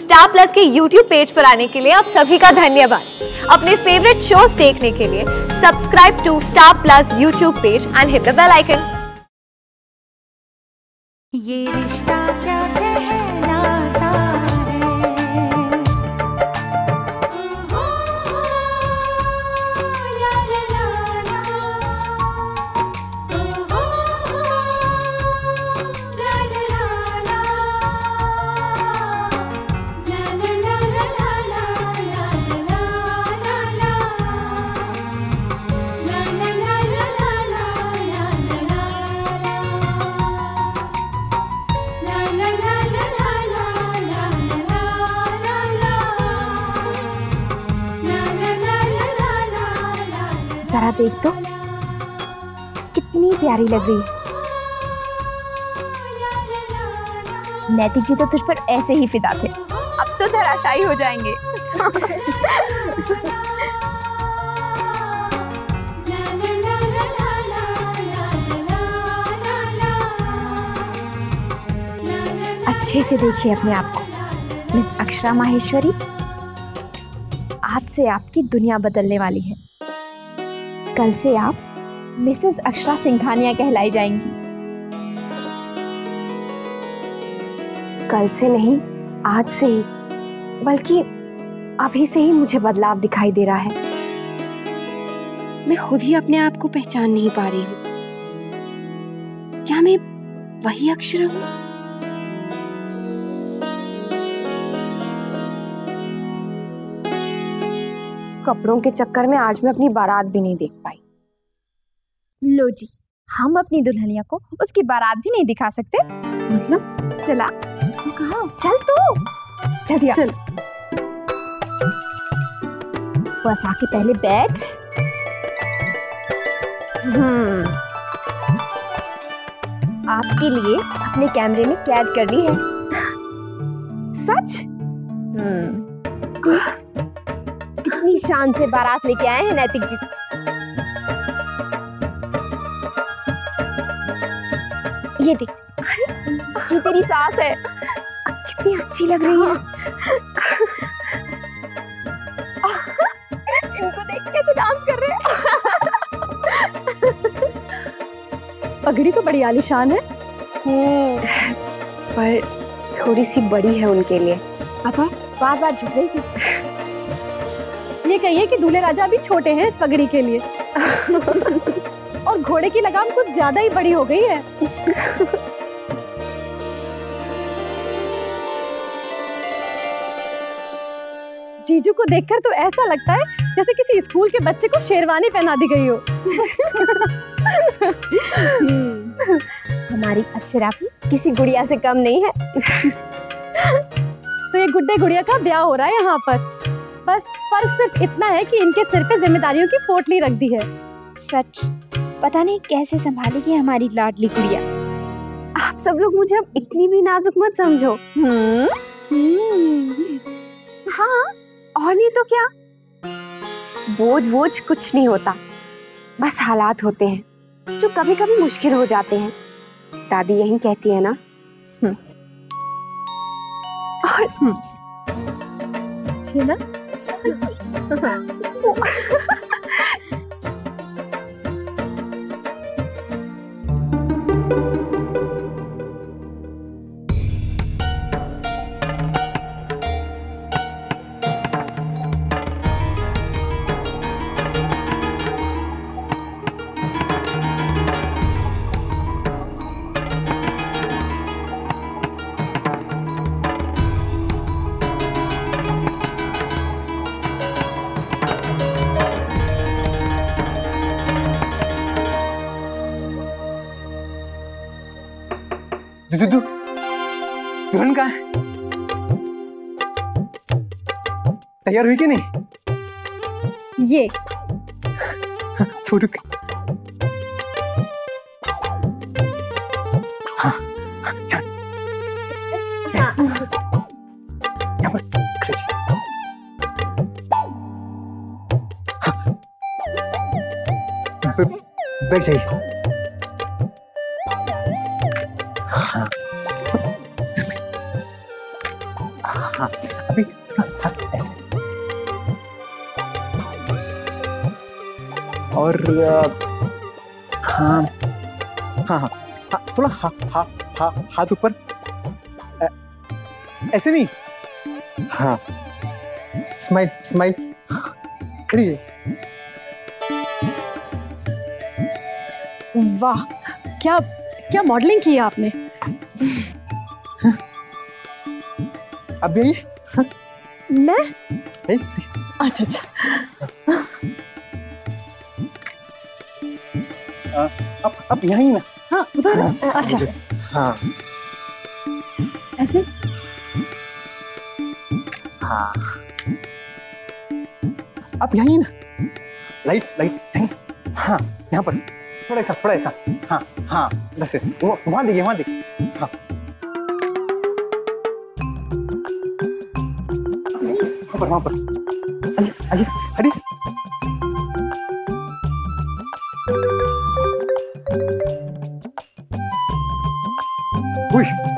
Star Plus के YouTube page पर आने के लिए आप सभी का धन्यवाद। अपने फेवरेट शोज़ देखने के लिए subscribe to Star Plus YouTube page and hit the bell icon Yeh Rishta देख तो। कितनी प्यारी लग रही नैतिक जी तो तुझ पर ऐसे ही फिदा थे। अब तो धराशायी हो जाएँगे। अच्छे से देखिए अपने आप को। मिस अक्षरा माहेश्वरी, आज से आपकी दुनिया बदलने वाली है। कल से आप मिसेस अक्षरा सिंघानिया कहलाई जाएँगी। कल से नहीं, आज से ही, बल्कि अभी से ही मुझे बदलाव दिखाई दे रहा है। मैं खुद ही अपने आप को पहचान नहीं पा रही हूँ। क्या मैं वही अक्षरा हूँ? कपड़ों के चक्कर में आज मैं अपनी बारात भी नहीं देख पाई। लो जी हम अपनी दुल्हनिया को उसकी बारात भी नहीं दिखा सकते। मतलब? चला। कहा? चल तो। चल दिया। चल। बस आके पहले बैठ। हम्म। आपके लिए अपने कैमरे में कैद कर ली है। सच? हम्म। कितनी शान से बारात लेके आए हैं नैतिक जी। ये देख ये तेरी सास है। कितनी अच्छी लग रही है। इनको देख कैसे डांस कर रहे हैं। पगड़ी तो बड़ी आलीशान है। पर थोड़ी सी बड़ी है उनके लिए। पापा बार बार झुक रही थी। कहिए कि दूल्हे राजा अभी छोटे हैं इस पगड़ी के लिए। और घोड़े की लगाम कुछ ज़्यादा ही बड़ी हो गई है। जीजू को देखकर तो ऐसा लगता है जैसे किसी स्कूल के बच्चे को शेरवानी पहना दी गई हो। हमारी अक्षरा भी किसी गुड़िया से कम नहीं है। तो ये गुड्डे गुड़िया का ब्याह हो रहा है यहाँ पर। बस फ़र्क सिर्फ़ इतना है कि इनके सिर पे जिम्मेदारियों की पोटली रख दी है। सच? पता नहीं कैसे संभालेगी हमारी लाडली गुड़िया। आप सब लोग मुझे अब इतनी भी नाजुक मत समझो। हाँ और नहीं तो क्या? बोझ बोझ कुछ नहीं होता। बस हालात होते हैं जो कभी कभी मुश्किल हो जाते हैं। दादी यही कहती है ना? हम्म। और है ना दू तैयार हुई कि नहीं? ये। फ़ोटो हाँ हाँ, हाँ। बैठ जाइए। और हाँ हाँ हाँ हाँ थोड़ा हा, हा, हा, हाथ ऊपर। ऐसे नहीं। हाँ। Smile smile. है वाह क्या क्या मॉडलिंग की है आपने? अब यही? मैं? अच्छा अच्छा। अब अब यहाँ ही ना हाँ। उधर अच्छा। हाँ। ऐसे? हाँ। अब यहाँ ही ना। लाइट लाइट यहीं। हाँ यहाँ पर। थोड़ा ऐसा थोड़ा ऐसा। हाँ हाँ बस वो वहाँ देखिए वहाँ देखिए। हाँ। वहाँ पर वहाँ पर। आइए आइए। हटिए 为什么？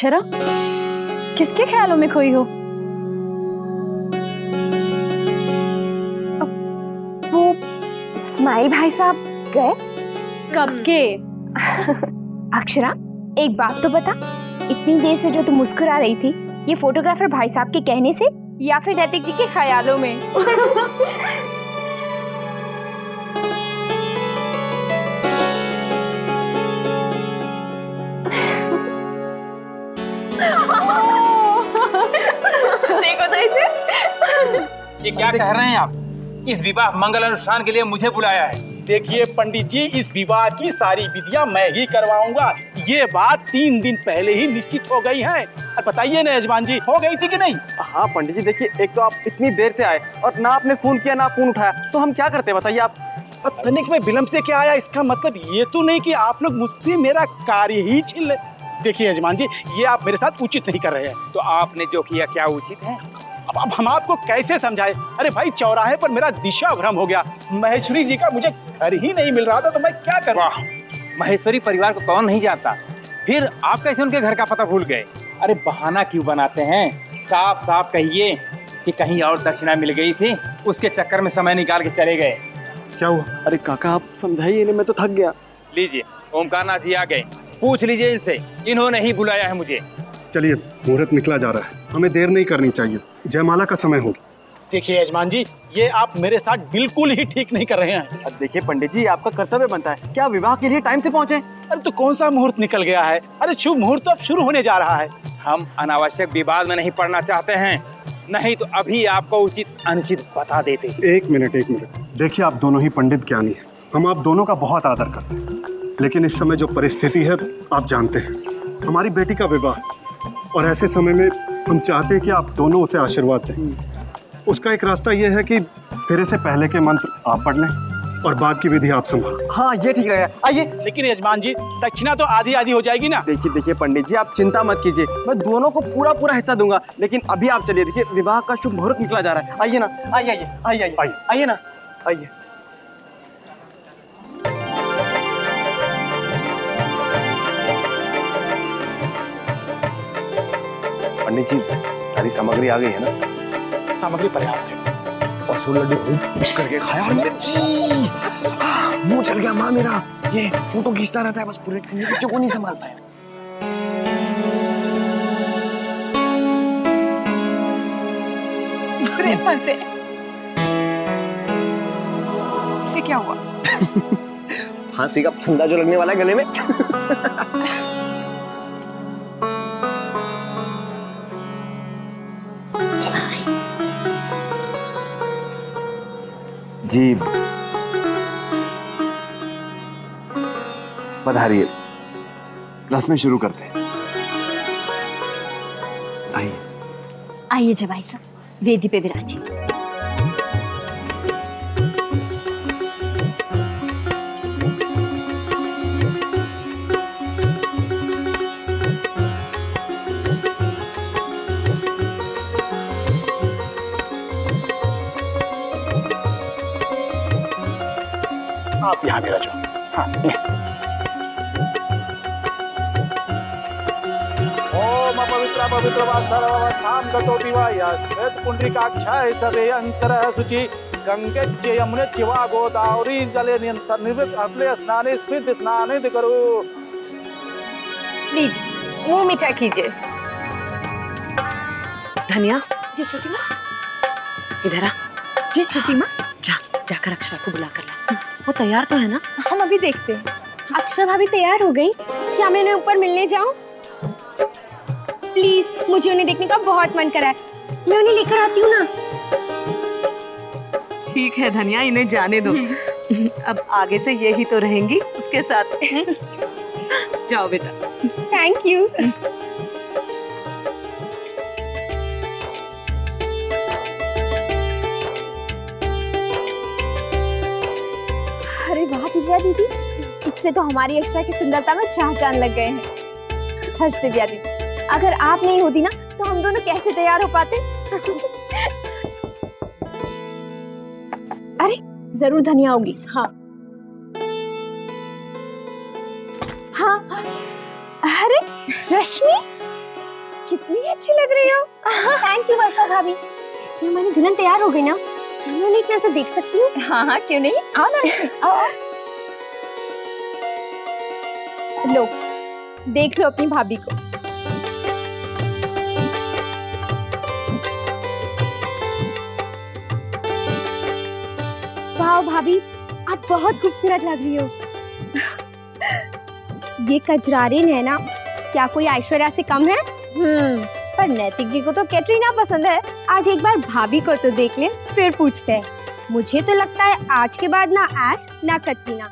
अक्षरा किसके ख्यालों में खोई हो? वो स्माइल भाई साहब गए? कब के? अक्षरा एक बात तो बता इतनी देर से जो तुम मुस्कुरा रही थी ये फोटोग्राफर भाई साहब के कहने से या फिर नैतिक जी के ख्यालों में? ये क्या कह रहे हैं आप? इस विवाह मंगल अनुष्ठान के लिए मुझे बुलाया है। देखिए पंडित जी इस विवाह की सारी विधियाँ मैं ही करवाऊँगा। ये बात तीन दिन पहले ही निश्चित हो गई है। और बताइए ना यजमान जी हो गई थी कि नहीं? हाँ पंडित जी देखिए एक तो आप इतनी देर से आए और ना आपने फ़ोन किया ना फ़ोन उठाया। तो हम क्या करते बताइए आप? अब तनिक में विलम्ब से क्या आया? इसका मतलब ये तो नहीं कि आप लोग मुझसे मेरा कार्य ही छीन ले देखिए यजमान जी ये आप मेरे साथ उचित नहीं कर रहे हैं। तो आपने जो किया क्या उचित है? अब अब हम आपको कैसे समझाए? अरे भाई चौराहे पर मेरा दिशा भ्रम हो गया। महेश्वरी जी का मुझे घर ही नहीं मिल रहा था तो मैं क्या करूँ? वाह। महेश्वरी परिवार को कौन नहीं जानता? फिर आप कैसे उनके घर का पता भूल गए? अरे बहाना क्यों बनाते हैं? साफ़ साफ़ कहिए कि कहीं और दक्षिणा मिल गई थी उसके चक्कर में समय निकाल के चले गए। क्या हुआ? अरे काका आप समझाइए इन्हें मैं तो थक गया। लीजिए ओमकार नाथ जी आ गए। पूछ लीजिए इनसे इन्होंने ही बुलाया है मुझे। चलिए मुहूर्त निकला जा रहा है। हमें देर नहीं करनी चाहिए। जयमाला का समय होगी। देखिए यजमान जी ये आप मेरे साथ बिल्कुल ही ठीक नहीं कर रहे हैं। अब देखिए पंडित जी आपका कर्तव्य बनता है। क्या विवाह के लिए टाइम से पहुँचे? अरे तो कौन सा मुहूर्त निकल गया है? अरे शुभ मुहूर्त तो अब शुरू होने जा रहा है। हम अनावश्यक विवाद में नहीं पड़ना चाहते हैं। नहीं तो अभी आपको उचित अनुचित बता देते। एक मिनट एक मिनट। देखिए आप दोनों ही पंडित ज्ञानी हैं। हम आप दोनों का बहुत आदर करते हैं। लेकिन इस समय जो परिस्थिति है आप जानते हैं। हमारी बेटी का विवाह और ऐसे समय में हम चाहते हैं कि आप दोनों उसे आशीर्वाद दें। उसका एक रास्ता यह है कि फेरे से पहले के मंत्र आप पढ़ लें और बाद की विधि आप संभाल। हाँ ये ठीक रहेगा। आइए। लेकिन यजमान जी दक्षिणा तो आधी आधी हो जाएगी ना? देखिए देखिए पंडित जी आप चिंता मत कीजिए। मैं दोनों को पूरा पूरा हिस्सा दूँगा लेकिन अभी आप चलिए। देखिए विवाह का शुभ मुहूर्त निकला जा रहा है। आइए ना। आइए आइए आइए आइए। आइए। आइए ना। आइए। पंडित जी सारी सामग्री आ गई है ना? सामग्री पर्याप्त है। और सो लड्डू करके खाया और मिर्ची मुँह चल गया माँ मेरा। ये फ़ोटो खींचता रहता है बस पूरे बच्चों को नहीं संभाल पाया? बुरे फंसे से क्या हुआ? फांसी का फंदा जो लगने वाला है गले में। जी पधारिए रस्में शुरू करते हैं। आइए। आइए जवाई साहब वेदी पे विराजिए यहाँ भी रहो हाँ ओम पवित्र पवित्र गतो दिवाया श्वेत पुंडरीकाक्षाय शुचि गंगे च वा गोदावरी जले नियंत्रण अपने स्नाने स्थित स्नाने करो। लीजिए मुँह मीठा कीजिए। धनिया? जी छोटी माँ। इधर आ। जी छोटी माँ। जा जाकर अक्षरा को बुला कर ला। वो तैयार तो है ना? हम अभी देखते हैं। अक्षरा भाभी तैयार हो गई। क्या मैं उन्हें ऊपर मिलने जाऊँ? प्लीज़ मुझे उन्हें देखने का बहुत मन करा है। मैं उन्हें लेकर आती हूँ ना। ठीक है धनिया इन्हें जाने दो। अब आगे से यही तो रहेंगी उसके साथ। जाओ बेटा। थैंक यू दीदी। इससे तो हमारी अक्षरा की सुंदरता में चार चाँद लग गए हैं। सच दिव्या दीदी अगर आप नहीं होती ना तो हम दोनों कैसे तैयार हो पाते? अरे ज़रूर धनिया होगी। हाँ। हाँ। अरे रश्मि कितनी अच्छी लग रही हो। थैंक यू वर्षा भाभी। ऐसे हमारी दुल्हन तैयार हो गई ना। क्या मैं उन्हें एक नज़र देख सकती हूँ? हाँ हाँ क्यों नहीं? आओ ना आओ। लो देख लो अपनी भाभी को। वाह भाभी आप बहुत खूबसूरत लग रही हो। ये कजरारे ना क्या कोई ऐश्वर्या से कम है? हम्म पर नैतिक जी को तो कैटरीना पसंद है। आज एक बार भाभी को तो देख ले फिर पूछते हैं। मुझे तो लगता है आज के बाद ना ऐश ना कतरीना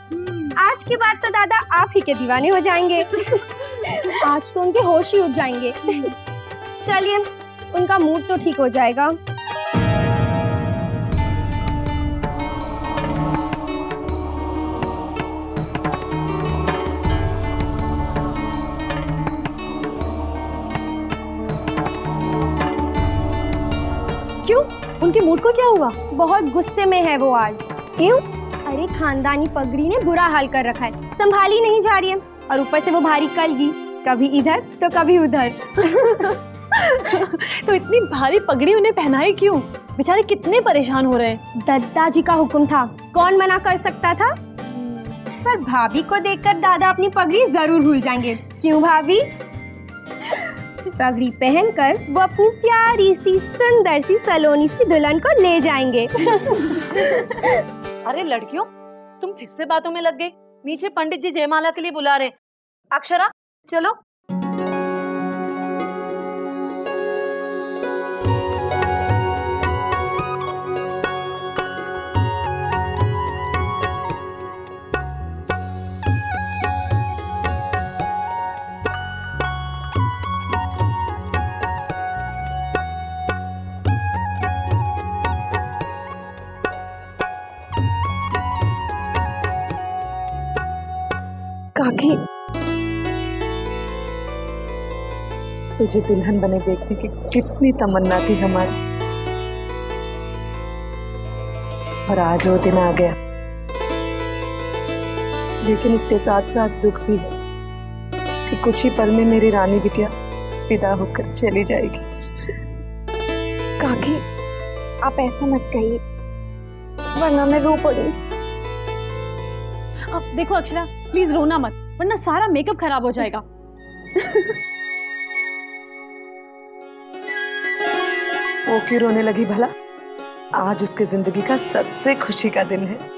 आज के बाद तो दादा आप ही के दीवाने हो जाएँगे। आज तो उनके होश ही उठ जाएँगे। चलिए उनका मूड तो ठीक हो जाएगा। क्यों? उनके मूड को क्या हुआ? बहुत गुस्से में है वो आज। क्यों? अरे खानदानी पगड़ी ने बुरा हाल कर रखा है। संभाली नहीं जा रही है। और ऊपर से वो भारी कलगी। कभी इधर तो कभी उधर। तो इतनी भारी पगड़ी उन्हें पहनाई क्यों? बेचारे कितने परेशान हो रहे हैं। दादाजी का हुक्म था। कौन मना कर सकता था? पर भाभी को देखकर दादा अपनी पगड़ी ज़रूर भूल जाएँगे। क्यों भाभी? पगड़ी पहनकर वो अपनी प्यारी सी सुंदर सी सलोनी सी दुल्हन को ले जाएँगे। अरे लड़कियों, तुम फिर से बातों में लग गई नीचे पंडित जी जयमाला के लिए बुला रहे अक्षरा, चलो। तुझे दुल्हन बने देखने की कितनी तमन्ना थी हमारी। और आज वो दिन आ गया। लेकिन इसके साथ साथ दुख भी है कि कुछ ही पल में मेरी रानी बिटिया विदा होकर चली जाएगी। काकी आप ऐसा मत कहिए वरना मैं रो पड़ूँगी। अब देखो अक्षरा प्लीज़ रोना मत वरना सारा मेकअप खराब हो जाएगा। वो क्यों रोने लगी भला। आज उसके ज़िंदगी का सबसे खुशी का दिन है।